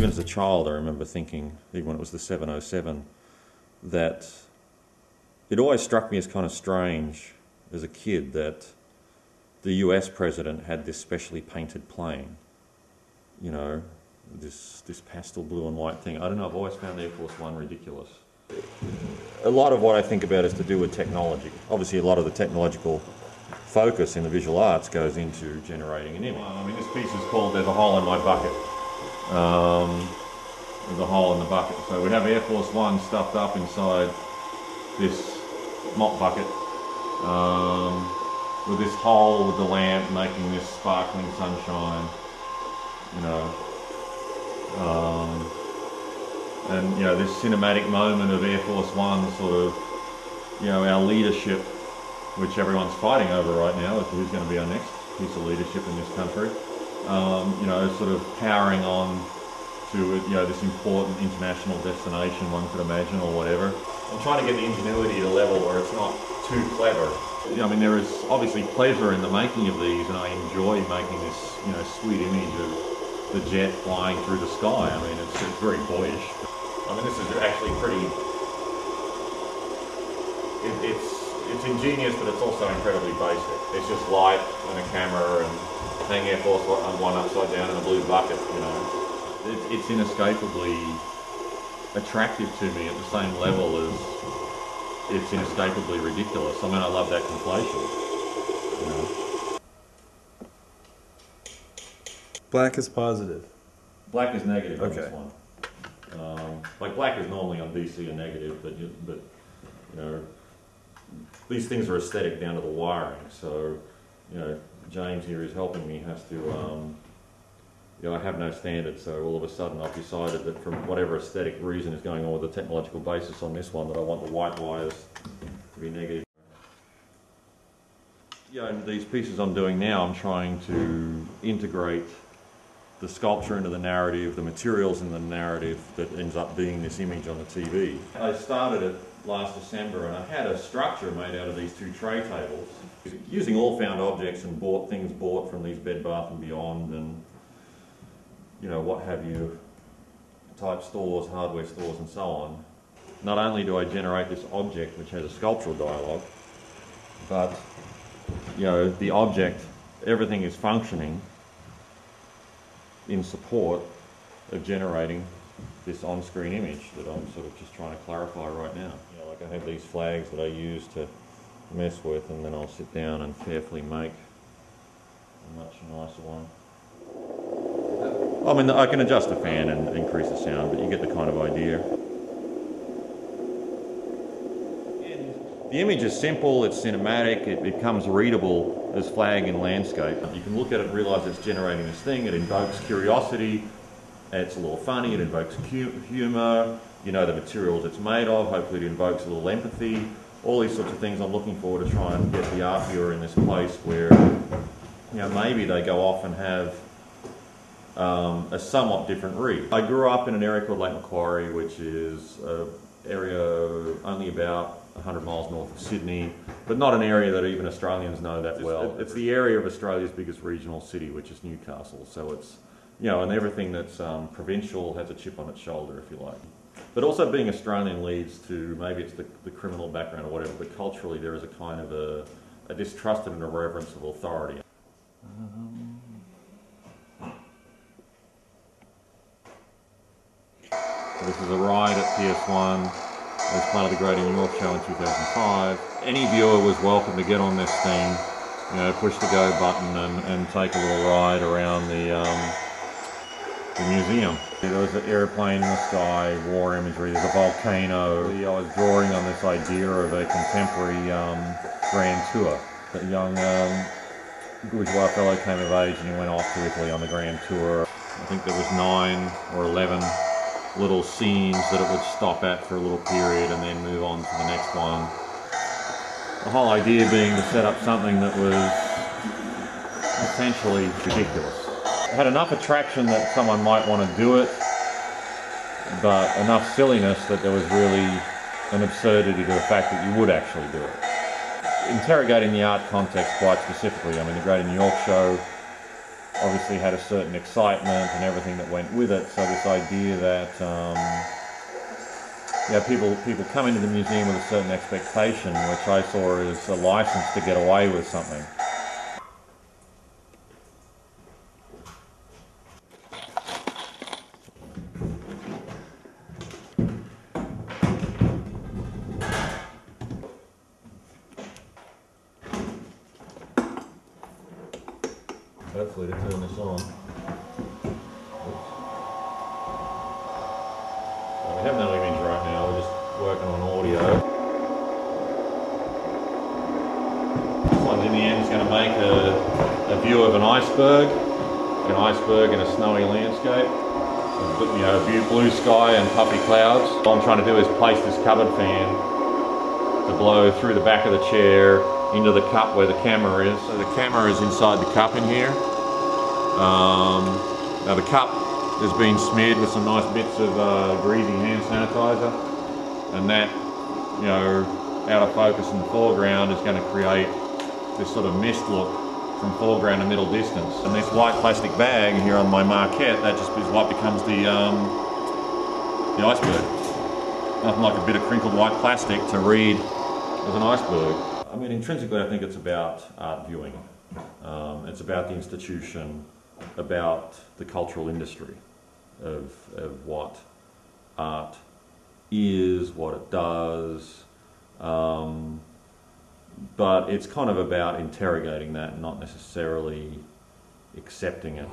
even as a child, I remember thinking, even when it was the 707, that it always struck me as kind of strange as a kid that the US president had this specially painted plane. You know, this, this pastel blue and white thing. I don't know, I've always found the Air Force One ridiculous. A lot of what I think about is to do with technology. Obviously, a lot of the technological focus in the visual arts goes into generating an image. I mean, this piece is called There's a Hole in My Bucket. Um, there's a hole in the bucket. So we have Air Force One stuffed up inside this mop bucket um, with this hole with the lamp making this sparkling sunshine, you know. Um, and, you know, this cinematic moment of Air Force One sort of, you know, our leadership, which everyone's fighting over right now to who's going to be our next piece of leadership in this country. Um, you know, sort of powering on to you know this important international destination one could imagine or whatever. I'm trying to get the ingenuity to a level where it's not too clever. You know, I mean, there is obviously pleasure in the making of these, and I enjoy making this you know sweet image of the jet flying through the sky. I mean, it's, it's very boyish. I mean, this is actually pretty. It, it's it's ingenious, but it's also incredibly basic. It's just light and a camera and hang Air Force One upside down in a blue bucket, you know it, it's inescapably attractive to me at the same level as it's inescapably ridiculous. I mean, I love that conflation. You know. Black is positive. Black is negative on Okay. this one. Um, like black is normally on DC a negative, but you, but you know these things are aesthetic down to the wiring. So you know James here is helping me has to um, you know I have no standard. So all of a sudden I've decided that from whatever aesthetic reason is going on with the technological basis on this one that I want the white wires to be negative. Yeah, and these pieces I'm doing now, I'm trying to integrate the sculpture into the narrative, the materials in the narrative that ends up being this image on the TV. I started it last December and I had a structure made out of these two tray tables using all found objects and bought things bought from these Bed Bath and Beyond and you know what have you type stores, hardware stores and so on. Not only do I generate this object which has a sculptural dialogue, but you know the object, everything is functioning in support of generating this on-screen image that I'm sort of just trying to clarify right now. You know, like I have these flags that I use to mess with and then I'll sit down and carefully make a much nicer one. I mean, I can adjust the fan and increase the sound, but you get the kind of idea. The image is simple, it's cinematic, it becomes readable as flag and landscape. You can look at it and realise it's generating this thing, it invokes curiosity, it's a little funny, it invokes humour, you know the materials it's made of, hopefully it invokes a little empathy, all these sorts of things I'm looking for to try and get the art viewer in this place where, you know, maybe they go off and have um, a somewhat different read. I grew up in an area called Lake Macquarie, which is an area only about 100 miles north of Sydney, but not an area that even Australians know that well. It's the area of Australia's biggest regional city, which is Newcastle. So it's, you know, and everything that's um, provincial has a chip on its shoulder, if you like. But also being Australian leads to maybe it's the, the criminal background or whatever, but culturally there is a kind of a, a distrust and a reverence of authority. So this is a ride at PS1 as part of the Greater New York Show in 2005. Any viewer was welcome to get on this thing, you know, push the go button and, and take a little ride around the, um, the museum. There was an airplane in the sky, war imagery, there's a volcano. I was drawing on this idea of a contemporary um, grand tour. A young um, bourgeois fellow came of age and he went off to Italy on the grand tour. I think there was nine or eleven little scenes that it would stop at for a little period and then move on to the next one. The whole idea being to set up something that was essentially ridiculous. It had enough attraction that someone might want to do it, but enough silliness that there was really an absurdity to the fact that you would actually do it. Interrogating the art context quite specifically, I mean, the Greater New York Show obviously had a certain excitement and everything that went with it. So this idea that um, people people come into the museum with a certain expectation, which I saw as a license to get away with something. Hopefully to turn this on. Well, we have no image right now, we're just working on audio. This one in the end is going to make a, a view of an iceberg, an iceberg in a snowy landscape. You know, view- blue sky and puffy clouds. All I'm trying to do is place this cupboard fan to blow through the back of the chair into the cup where the camera is. So the camera is inside the cup in here. Um, now the cup has been smeared with some nice bits of uh, greasy hand sanitizer, and that, you know, out of focus in the foreground is going to create this sort of mist look from foreground to middle distance. And this white plastic bag here on my maquette, that just is what becomes the um, the iceberg. Nothing like a bit of crinkled white plastic to read as an iceberg. I mean, intrinsically, I think it's about art viewing. Um, it's about the institution, about the cultural industry of, of what art is, what it does. Um, but it's kind of about interrogating that, not necessarily accepting it.